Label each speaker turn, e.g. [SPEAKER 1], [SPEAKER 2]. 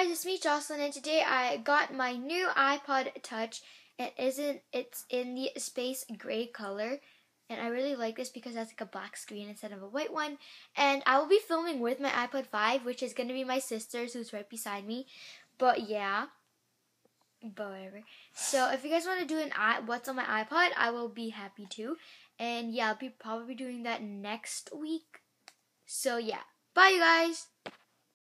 [SPEAKER 1] guys, it's me Jocelyn and today I got my new iPod Touch. It isn't it's in the space gray color and I really like this because that's like a black screen instead of a white one. And I will be filming with my iPod 5, which is gonna be my sister's who's right beside me. But yeah. But whatever. So if you guys want to do an i what's on my iPod, I will be happy to. And yeah, I'll be probably doing that next week. So yeah. Bye you guys.